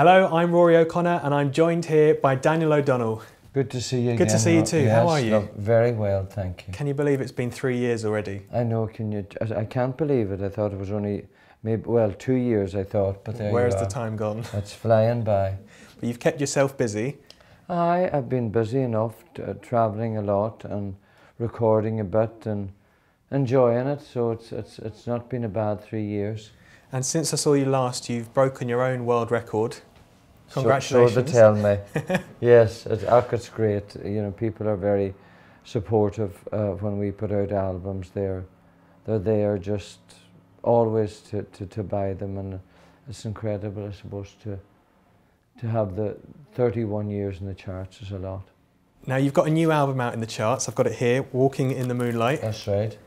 Hello, I'm Rory O'Connor and I'm joined here by Daniel O'Donnell. Good to see you Good to see you too. Yes, How are you? very well, thank you. Can you believe it's been three years already? I know, can you, I can't believe it. I thought it was only, maybe, well, two years I thought, but there Where's the time gone? It's flying by. But you've kept yourself busy. I, I've been busy enough, uh, travelling a lot and recording a bit and enjoying it, so it's, it's, it's not been a bad three years. And since I saw you last, you've broken your own world record. So- Congratulations. So, they tell me. yes, it's, it's great. You know, people are very supportive uh, when we put out albums. They're they're there just always to, to, to buy them, and it's incredible. I suppose to to have the 31 years in the charts is a lot. Now you've got a new album out in the charts. I've got it here, Walking in the Moonlight. That's right.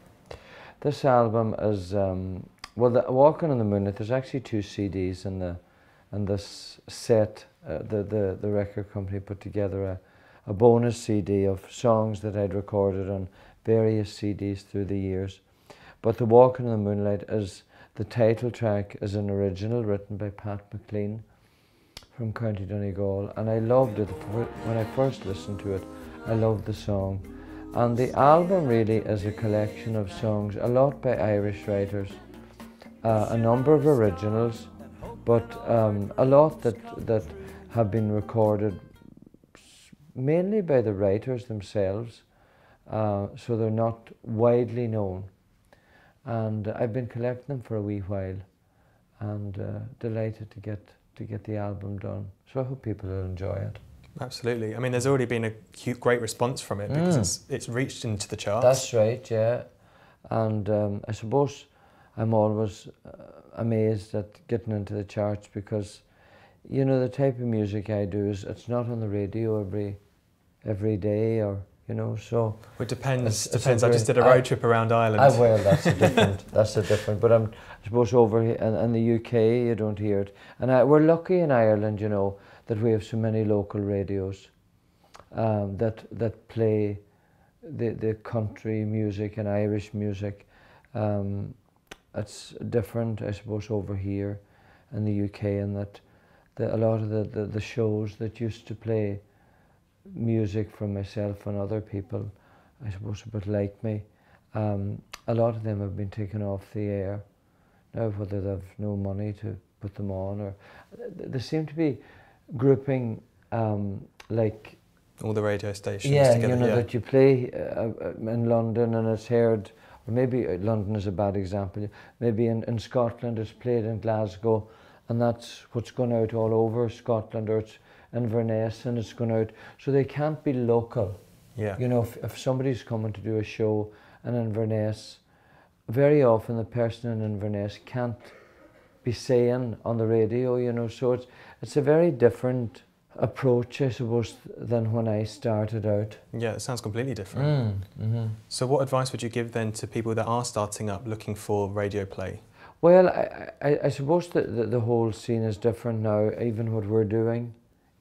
This album is um, well, the, Walking in the Moonlight. There's actually two CDs in the in this set. Uh, the, the the record company put together a, a bonus CD of songs that I'd recorded on various CDs through the years. But the Walking in the Moonlight is the title track is an original written by Pat McLean from County Donegal, and I loved it when I first listened to it. I loved the song. And the album really is a collection of songs, a lot by Irish writers, uh, a number of originals, but um, a lot that, that have been recorded mainly by the writers themselves, uh, so they're not widely known. And I've been collecting them for a wee while, and uh, delighted to get to get the album done. So I hope people will enjoy it. Absolutely. I mean, there's already been a cute, great response from it because Mm. it's it's reached into the charts. That's right, yeah. And um, I suppose I'm always uh, amazed at getting into the charts because, you know, the type of music I do is it's not on the radio every every day or you know. So Well, it depends. It's- depends. I just did a road I- trip around Ireland. I well, that's a different. that's a different. But I'm, I suppose over here in, in the UK you don't hear it, and I, we're lucky in Ireland, you know, that we have so many local radios um, that that play the the country music and Irish music. Um, it's different, I suppose, over here in the UK, and that the, a lot of the, the, the shows that used to play music from myself and other people, I suppose, a bit like me, um, a lot of them have been taken off the air now, whether they've no money to put them on or they seem to be grouping um, like All the radio stations yeah, together. you know yeah. that you play uh, uh, in London and it's heard, maybe uh, London is a bad example. Maybe in, in Scotland it's played in Glasgow, and that's what's gone out all over Scotland, or it's in Inverness and it's gone out. So they can't be local. yeah. You know, if, if somebody's coming to do a show in Inverness, very often the person in Inverness can't be saying on the radio, you know, so it's, it's a very different approach, I suppose, than when I started out. Yeah, it sounds completely different. mm-hmm. So, what advice would you give then to people that are starting up looking for radio play? Well, I, I, I suppose that the, the whole scene is different now, even what we're doing,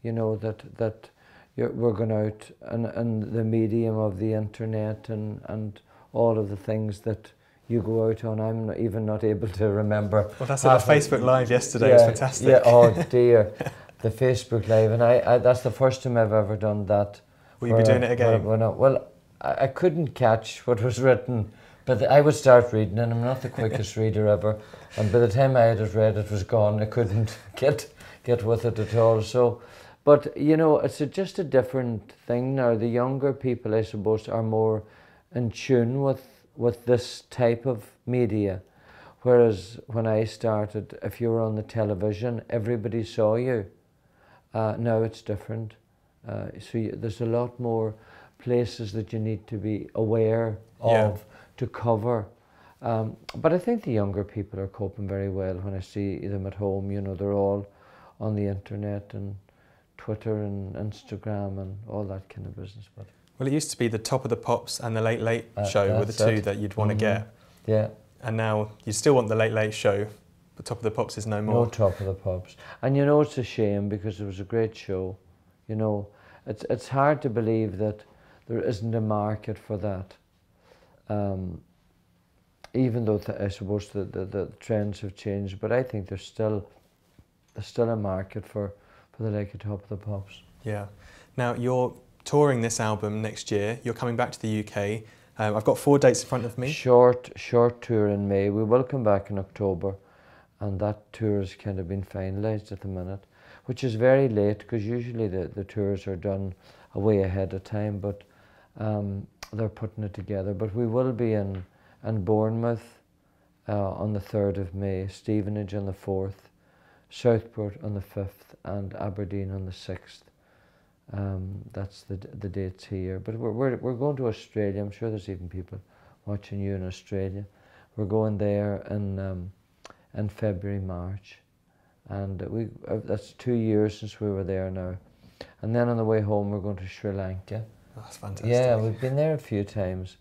you know, that, that you're, we're going out and, and the medium of the internet and, and all of the things that you go out on. I'm not, even not able to remember. Well, that's at half Facebook Live yesterday. it was fantastic. Yeah, oh dear. the Facebook Live. And I, I, that's the first time I've ever done that. Will you be for a- doing it again? well, I, I couldn't catch what was written, but I would start reading, and I'm not the quickest reader ever. And by the time I had it read, it was gone. I couldn't get get with it at all. So, but you know, it's a, just a different thing now. The younger people, I suppose, are more in tune with with this type of media. Whereas when I started, if you were on the television, everybody saw you. Uh, now it's different. Uh, so you, there's a lot more places that you need to be aware Yeah. of to cover. Um, but I think the younger people are coping very well when I see them at home. You know, they're all on the internet and Twitter and Instagram and all that kind of business. But Well, it used to be the top of the pops and the Late Late Uh, Show were the two it. that you'd want to Mhm. get, yeah, and now you still want the Late Late Show, but Top of the Pops is no more. no top of the pops. And you know, it's a shame because it was a great show. You know, it's it's hard to believe that there isn't a market for that. Um, even though th- I suppose the, the, the trends have changed, but I think there's still there's still a market for, for the like of Top of the Pops. Yeah. Now you're touring this album next year. You're coming back to the UK. Um, I've got four dates in front of me. Short, short tour in May. We will come back in October, and that tour has kind of been finalised at the minute, which is very late because usually the, the tours are done way ahead of time, but um, they're putting it together. But we will be in, in Bournemouth uh, on the 3rd of May, Stevenage on the 4th, Southport on the 5th, and Aberdeen on the 6th. Um, that's the the dates here. But we're, we're we're going to Australia. I'm sure there's even people watching you in Australia. We're going there in um, in February, March, and we uh, that's two years since we were there now. And then on the way home, we're going to Sri Lanka. That's fantastic. Yeah, we've been there a few times,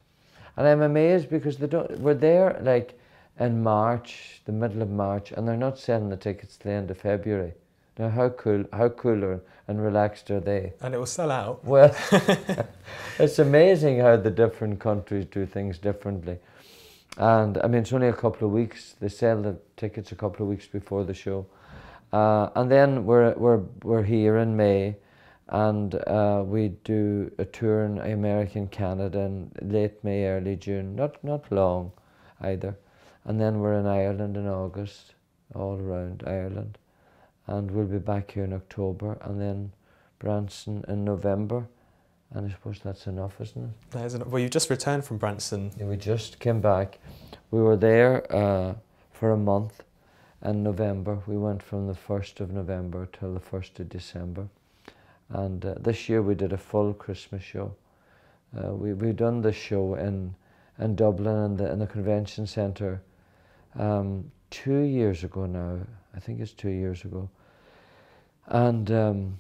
and I'm amazed because they don't. We're there like in March, the middle of March, and they're not selling the tickets till the end of February. Now, how cool, how cooler and relaxed are they? And it will sell out. Well, it's amazing how the different countries do things differently. And I mean, it's only a couple of weeks. They sell the tickets a couple of weeks before the show. Uh, and then we're, we're, we're here in May and uh, we do a tour in America and Canada in late May, early June. Not, not long either. And then we're in Ireland in August, all around Ireland and we'll be back here in October and then Branson in November. And I suppose that's enough, isn't it? That is enough. Well, you just returned from Branson. Yeah, we just came back. We were there uh, for a month in November. We went from the 1st of November till the 1st of December. And uh, this year we did a full Christmas show. Uh, we, we done the show in, in Dublin in the, in the convention centre um, two years ago now. I think it's two years ago. And um,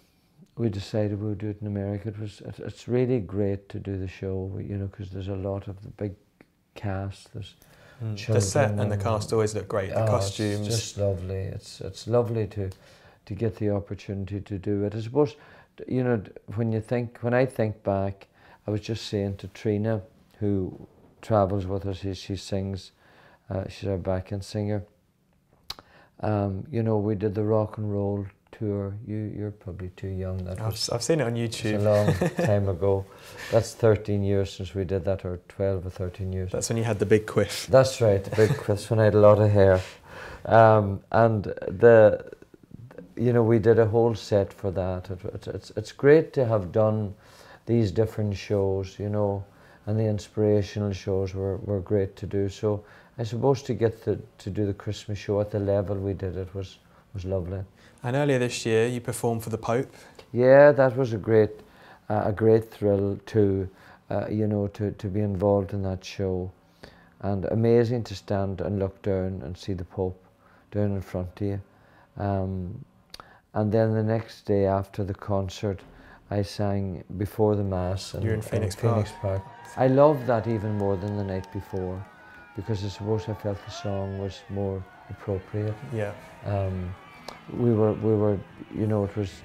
we decided we would do it in America. It was it, it's really great to do the show, you know, because there's a lot of the big cast. There's mm. the set and the cast always look great. The oh, costumes, it's just lovely. It's it's lovely to to get the opportunity to do it. I suppose, you know, when you think when I think back, I was just saying to Trina, who travels with us, she, she sings, uh, she's our backing singer. Um, you know, we did the rock and roll tour. You you're probably too young. That I've, I've seen it on YouTube. a long time ago. That's 13 years since we did that, or 12 or 13 years. That's when you had the big quiff. That's right, the big quiff when I had a lot of hair, um, and the you know we did a whole set for that. It, it, it's it's great to have done these different shows. You know. And the inspirational shows were, were great to do. So I suppose to get the, to do the Christmas show at the level we did it was was lovely. And earlier this year, you performed for the Pope. Yeah, that was a great, uh, a great thrill to, uh, you know, to, to be involved in that show, and amazing to stand and look down and see the Pope down in front of you. Um, and then the next day after the concert, I sang before the mass. You're in Phoenix, in Phoenix Park. Park. I loved that even more than the night before, because I suppose I felt the song was more appropriate. Yeah. Um, we were we were you know it was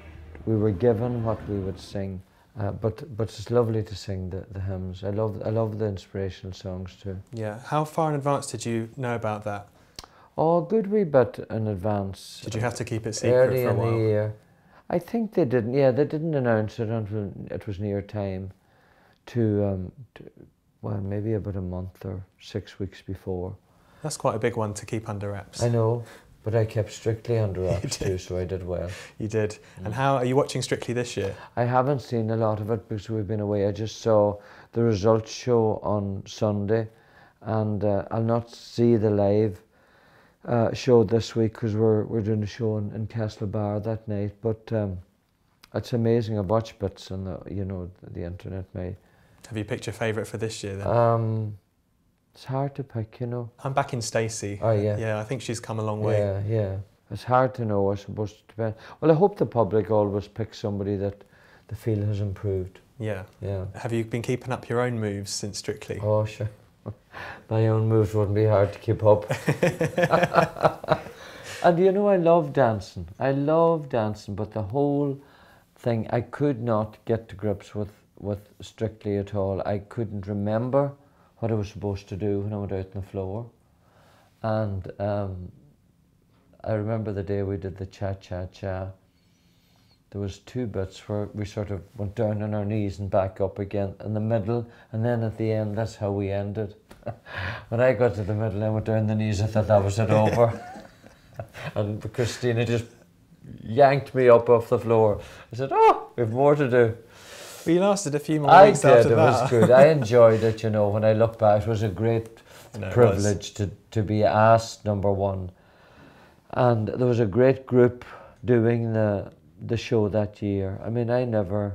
we were given what we would sing uh, but but it's lovely to sing the, the hymns. I love I love the inspirational songs too. Yeah. How far in advance did you know about that? Oh good wee bit in advance. Did you have to keep it secret early for a while? in the year. I think they didn't yeah they didn't announce it until it was near time to, um, to well maybe about a month or six weeks before. That's quite a big one to keep under wraps. I know but I kept Strictly under wraps too, so I did well. You did. Mm. And how are you watching Strictly this year? I haven't seen a lot of it because we've been away. I just saw the results show on Sunday, and uh, I'll not see the live uh, show this week because we're we're doing a show in, in Castlebar that night. But um, it's amazing. I watch bits on the you know the, the internet. May. Have you picked your favourite for this year then? Um, it's hard to pick, you know. I'm back in Stacey. Oh yeah. Yeah, I think she's come a long way. Yeah, yeah. It's hard to know. I suppose it depends. Well, I hope the public always picks somebody that the feel has improved. Yeah. Yeah. Have you been keeping up your own moves since Strictly? Oh sure. My own moves wouldn't be hard to keep up. and you know, I love dancing. I love dancing, but the whole thing, I could not get to grips with with Strictly at all. I couldn't remember what I was supposed to do when I went out on the floor. And um, I remember the day we did the cha cha cha. There was two bits where we sort of went down on our knees and back up again in the middle, and then at the end, that's how we ended. when I got to the middle and went down the knees, I thought that was it over. and Kristina just yanked me up off the floor. I said, "Oh, we've more to do." You lasted a few more I weeks did. after It that. was good. I enjoyed it. You know, when I look back, it was a great No, privilege to, to be asked number one. And there was a great group doing the the show that year. I mean, I never,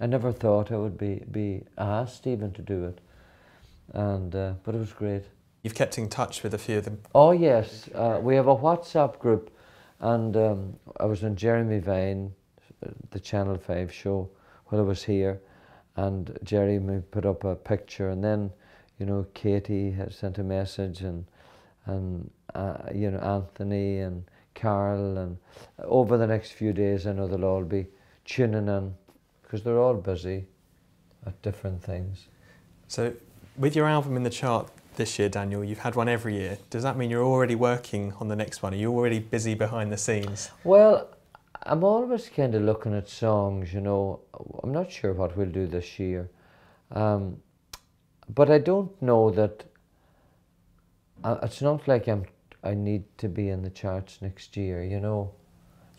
I never thought I would be be asked even to do it, and uh, but it was great. You've kept in touch with a few of them. Oh yes, uh, we have a WhatsApp group, and um, I was on Jeremy Vine, uh, the Channel Five show, while I was here, and Jeremy put up a picture, and then, you know, Katie had sent a message, and and uh, you know Anthony and Carl, and over the next few days, I know they'll all be tuning in, because they're all busy, at different things. So, with your album in the chart this year, Daniel, you've had one every year. Does that mean you're already working on the next one? Are you already busy behind the scenes? Well, I'm always kind of looking at songs, you know. I'm not sure what we'll do this year. Um, but I don't know that. Uh, it's not like I'm. I need to be in the charts next year, you know.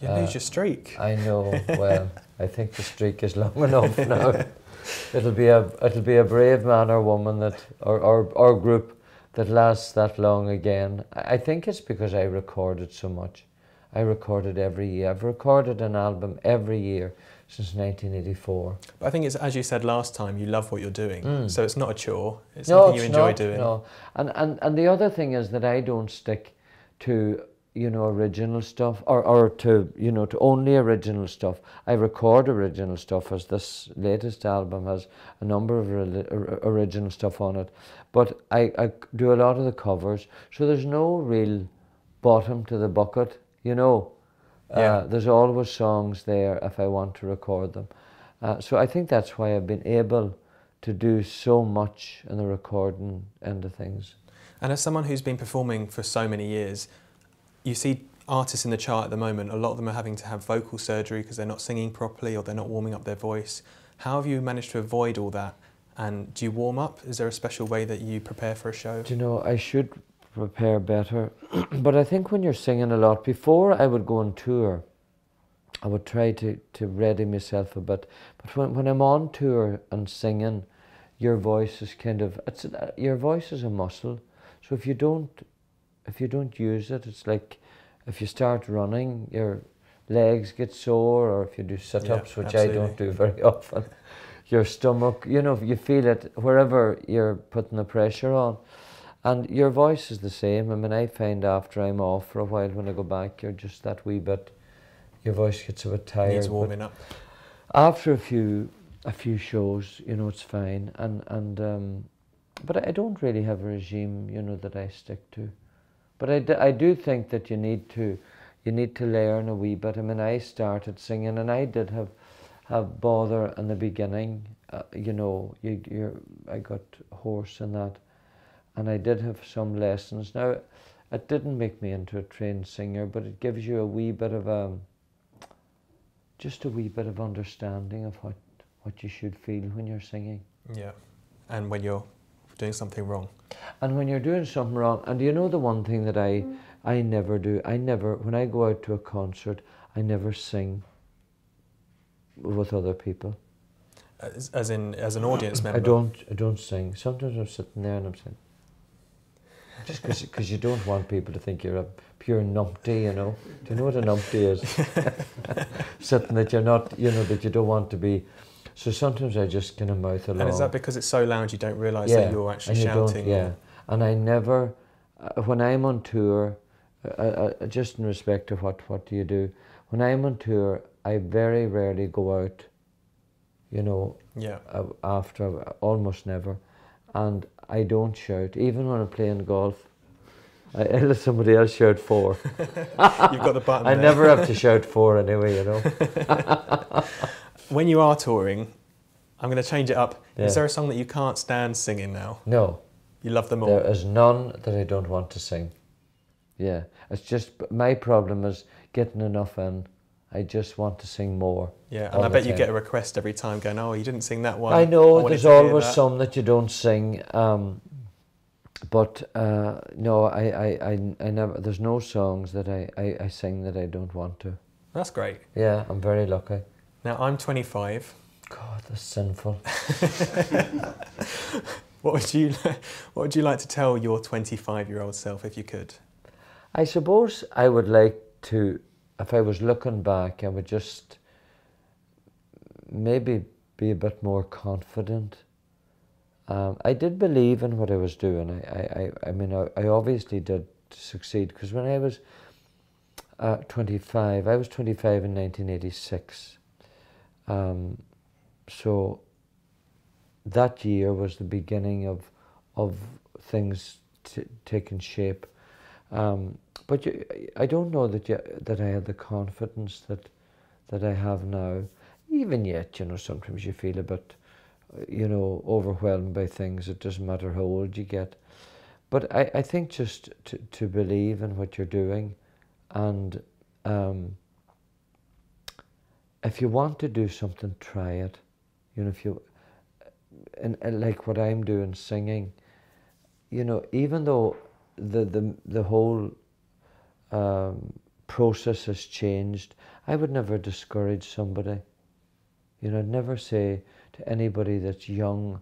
You Uh, lose your streak. I know. well, I think the streak is long enough now. It'll be a it'll be a brave man or woman that or or, or group that lasts that long again. I I think it's because I recorded so much. I recorded every year. I've recorded an album every year since 1984. But I think it's as you said last time. You love what you're doing, Mm. so it's not a chore. It's no, something you enjoy not, doing. No, and, and and the other thing is that I don't stick to you know original stuff or, or to you know to only original stuff. I record original stuff as this latest album has a number of original stuff on it, but I, I do a lot of the covers. So there's no real bottom to the bucket, you know. Yeah. Uh, there's always songs there if I want to record them. Uh, so I think that's why I've been able to do so much in the recording end of things. And as someone who's been performing for so many years, you see artists in the chart at the moment, a lot of them are having to have vocal surgery because they're not singing properly or they're not warming up their voice. How have you managed to avoid all that? And do you warm up? Is there a special way that you prepare for a show? Do you know, I should prepare better. but I think when you're singing a lot, before I would go on tour, I would try to, to ready myself a bit. But when, when I'm on tour and singing, your voice is kind of, it's a, your voice is a muscle. So if you don't, if you don't use it, it's like if you start running, your legs get sore, or if you do sit-ups, which I don't do very often, your stomach, you know, you feel it wherever you're putting the pressure on. And your voice is the same. I mean, I find after I'm off for a while, when I go back, you're just that wee bit. Your voice gets a bit tired. Needs warming up. After a few, a few shows, you know, it's fine. And and um, but I don't really have a regime, you know, that I stick to. But I, d- I do think that you need to, you need to learn a wee bit. I mean, I started singing, and I did have, have bother in the beginning. Uh, you know, you you're, I got hoarse and that, and I did have some lessons. Now, it didn't make me into a trained singer, but it gives you a wee bit of a, just a wee bit of understanding of what what you should feel when you're singing. Yeah. And when you're doing something wrong. And when you're doing something wrong, and you know the one thing that I mm. I never do, I never when I go out to a concert, I never sing with other people. As, as in, as an audience member. I don't I don't sing. Sometimes I'm sitting there and I'm saying, just because you don't want people to think you're a pure numpty, you know. Do you know what a numpty is? Something that you're not, you know, that you don't want to be. So sometimes I just kind of mouth along. And is that because it's so loud you don't realise Yeah, that you're actually and you don't- shouting? yeah, and I never, uh, when I'm on tour, uh, uh, just in respect to what what do you do, when I'm on tour, I very rarely go out. You know, Yeah. uh, after almost never, and I don't shout even when I'm playing golf. I, I let somebody else shout four. You've got the button. I there. never have to shout four anyway. You know. When you are touring, I'm going to change it up. Yeah. Is there a song that you can't stand singing now? No, You love them all. there is none that I don't want to sing. Yeah, It's just my problem is getting enough in. I just want to sing more. Yeah, and I bet you get a request every time going, oh, you didn't sing that one. I know wanted there's always that." some that you don't sing, um, but uh, no, I, I, I, I never. There's no songs that I, I, I sing that I don't want to. That's great. Yeah, I'm very lucky. Now, I'm 25. God, that's sinful. What would you What would you like to tell your 25 year old self if you could? I suppose I would like to, if I was looking back, I would just maybe be a bit more confident. Um, I did believe in what I was doing. I, I, I, mean, I, I obviously did succeed because when I was uh, 25, I was 25 in 1986. Um, so that year was the beginning of, of things taking shape. Um, but you, I don't know that you, that I had the confidence that that I have now. Even yet, you know, sometimes you feel a bit, you know, overwhelmed by things. It doesn't matter how old you get. But I, I think just to, to believe in what you're doing, and um, if you want to do something, try it. You know, if you, and, and like what I'm doing, singing, you know, even though the the the whole um, process has changed, I would never discourage somebody. You know, I'd never say to anybody that's young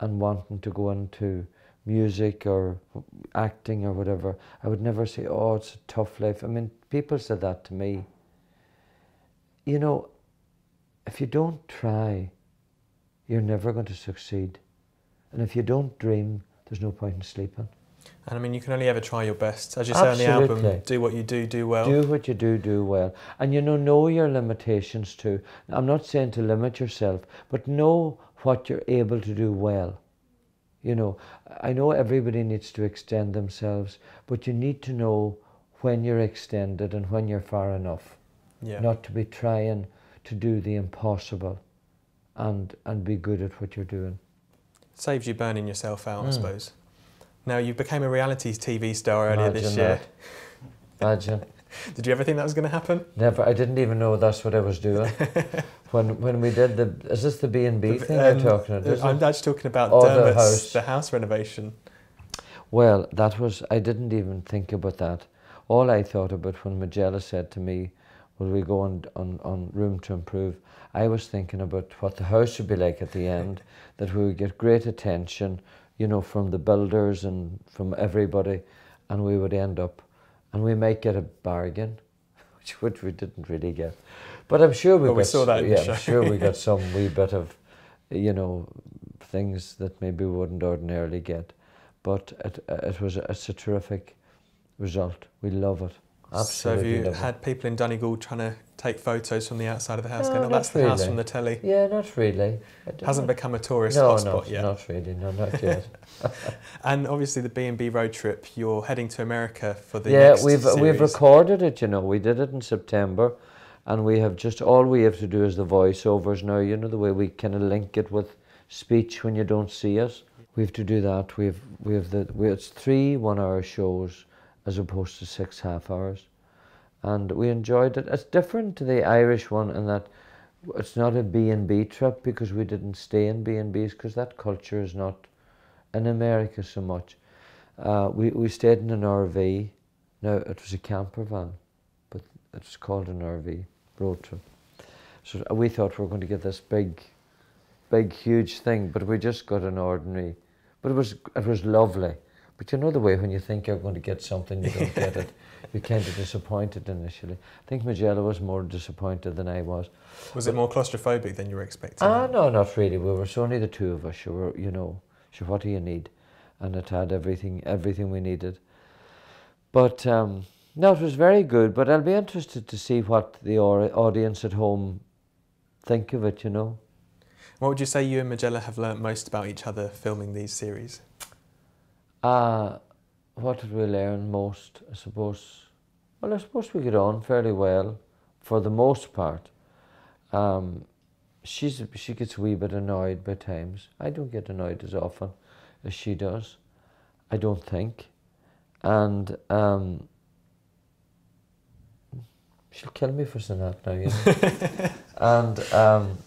and wanting to go into music or acting or whatever, I would never say, "Oh, it's a tough life." I mean, people said that to me. You know, if you don't try, you're never going to succeed, and if you don't dream, there's no point in sleeping. And I mean, you can only ever try your best. As you say on the album, do what you do, do well. do what you do, do well. And you know, know your limitations too. I'm not saying to limit yourself, but know what you're able to do well. You know, I know everybody needs to extend themselves, but you need to know when you're extended and when you're far enough. yeah. Not to be trying to do the impossible and and be good at what you're doing. Saves you burning yourself out, I Mm. suppose. Now, you became a reality TV star earlier this year. that. Imagine. Did you ever think that was going to happen? Never. I didn't even know that's what I was doing. when when we did the is this the B and B thing um, you're talking about? I'm actually talking about Oh, the Dermot's, house. the house renovation. Well, that was I didn't even think about that. All I thought about when Majella said to me, "Will we go on on, on room to improve?" I was thinking about what the house would be like at the end. that we would get great attention, you know, from the builders and from everybody, and we would end up, and we might get a bargain, which which we didn't really get. But I'm sure we Well, got we saw that yeah. I'm sure we got some wee bit of, you know, things that maybe we wouldn't ordinarily get. But it it was it's a terrific result. We love it. So have Absolutely you love had people in Donegal trying to take photos from the outside of the house? No, going, oh, that's the house really. from the telly. Yeah, not really. Hasn't know. become a tourist no, hotspot not, yet. not really. No, not yet. And obviously the B and B road trip. You're heading to America for the yeah, next we've series. we've recorded it. You know, we did it in September, and we have just all we have to do is the voiceovers now. You know the way we kind of link it with speech when you don't see us. We have to do that. We have we have the we, it's three one-hour shows as opposed to six half hours, and we enjoyed it. It's different to the Irish one in that it's not a B and B trip because we didn't stay in B and B's because that culture is not in America so much. Uh, we we stayed in an RV. Now it was a camper van, but it was called an RV road trip. So we thought we were going to get this big, big, huge thing, but we just got an ordinary. But it was it was lovely. But you know the way when you think you're going to get something, you don't get it. You're kind of disappointed initially. I think Majella was more disappointed than I was. Was it more claustrophobic than you were expecting? Ah, no, not really. We were so only the two of us. So we're, you know, so what do you need? And it had everything, everything we needed. But um, no, it was very good. But I'll be interested to see what the audience at home think of it. You know. What would you say you and Majella have learnt most about each other filming these series? Uh, what did we learn most? I suppose. Well, I suppose we get on fairly well, for the most part. Um, she's she gets a wee bit annoyed by times. I don't get annoyed as often as she does. I don't think, and um, she'll kill me for saying that now, you know. and um,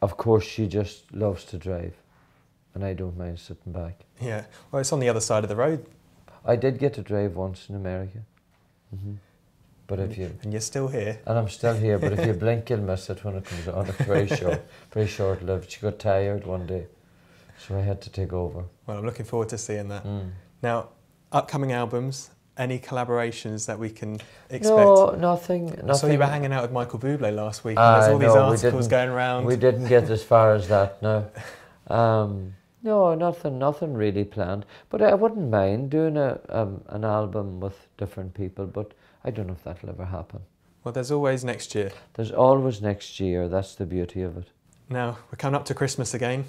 of course, she just loves to drive, and I don't mind sitting back. Yeah. Well, it's on the other side of the road, I did get to drive once in America. hmm But if you and you're still here. and I'm still here, but if you blink, you'll miss it when it comes on. It's very short, very short lived. She got tired one day, so I had to take over. Well, I'm looking forward to seeing that. Mm. Now, upcoming albums, any collaborations that we can expect? No, nothing. nothing. Saw you were hanging out with Michael Bublé last week. And there's all these articles going around. We didn't get as far as that, no. Um, no, nothing, nothing really planned. But I wouldn't mind doing a um, an album with different people. But I don't know if that'll ever happen. Well, there's always next year. There's always next year. That's the beauty of it. Now, we're coming up to Christmas again.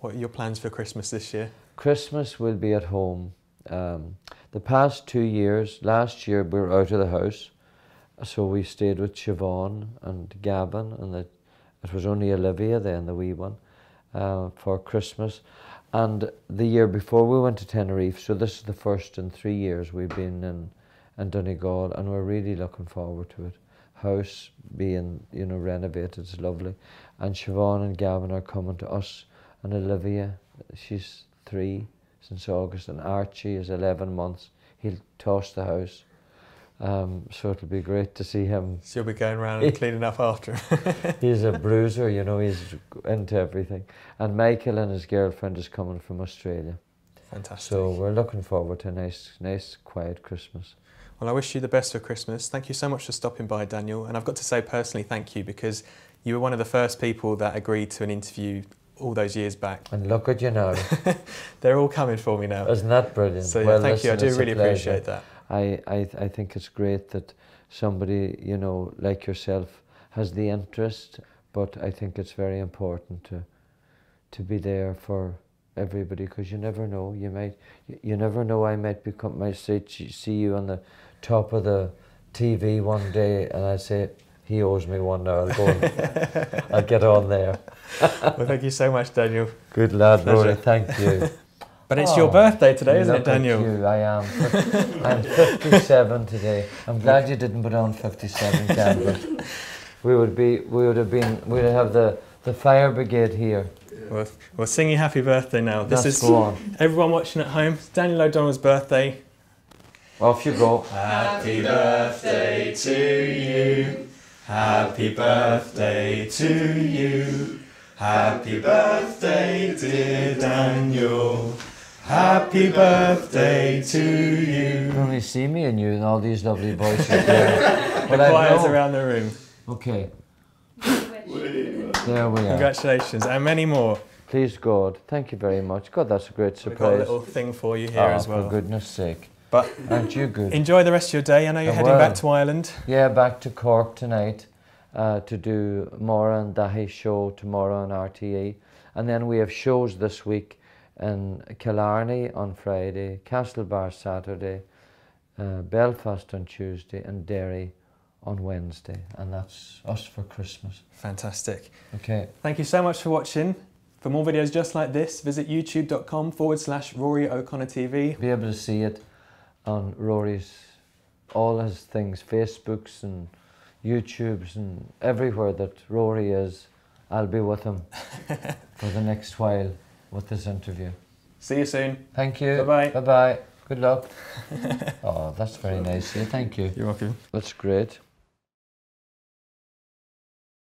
What are your plans for Christmas this year? Christmas will be at home. Um, the past two years, last year we were out of the house, so we stayed with Siobhan and Gavin, and the, it was only Olivia then, the wee one, uh, for Christmas. And the year before we went to Tenerife, so this is the first in three years we've been in, in Donegal, and we're really looking forward to it. House being, you know, renovated is lovely, and Siobhan and Gavin are coming to us, and Olivia, she's three since August, and Archie is 11 months. He'll toss the house. Um, so it'll be great to see him. So you'll be going around and cleaning up after him. He's a bruiser, you know, he's into everything. And Michael and his girlfriend is coming from Australia. Fantastic. So we're looking forward to a nice, nice, quiet Christmas. Well, I wish you the best for Christmas. Thank you so much for stopping by, Daniel. And I've got to say personally thank you because you were one of the first people that agreed to an interview all those years back. And look at you now. They're all coming for me now. Isn't that brilliant? So yeah, Well, thank you. I do really pleasure. appreciate that. I, I, I think it's great that somebody, you know, like yourself has the interest, but I think it's very important to, to be there for everybody because you never know. You might, you, never know. I might become, might say, see you on the top of the TV one day, and I say, he owes me one now. I'll go and I'll get on there. well, thank you so much, Daniel. Good lad. Rory. Thank you. But it's Oh, your birthday today, isn't it, Daniel? You, I am. I'm 57 today. I'm glad you didn't put on 57, Campbell. We would be. We would have been. We'd have the the fire brigade here. Well, we'll sing you happy birthday now. This Let's is go on. everyone watching at home. It's Daniel O'Donnell's birthday. Off you go. Happy birthday to you. Happy birthday to you. Happy birthday, dear Daniel. Happy birthday to you. You can only see me and you and all these lovely voices there. The But I choirs around the room. Okay. There we are. Congratulations, and many more. Please God, thank you very much. God, that's a great surprise. We've got a surprise. little thing for you here Oh, as well. For goodness sake. But Aren't you good? enjoy the rest of your day. I know you're I heading back to Ireland. Yeah, back to Cork tonight uh, to do Maura and Dáithí show tomorrow on RTE. And then we have shows this week in Killarney on Friday, Castlebar Saturday, uh, Belfast on Tuesday, and Derry on Wednesday. And that's us for Christmas. Fantastic. Okay. Thank you so much for watching. For more videos just like this, visit youtube.com forward slash Rory O'Connor TV. Be able to see it on Rory's, all his things, Facebooks and YouTubes and everywhere that Rory is. I'll be with him for the next while with this interview. See you soon. Thank you. Bye-bye. Bye bye. Good luck. oh, that's very nice. Yeah, thank you. You're welcome. That's great.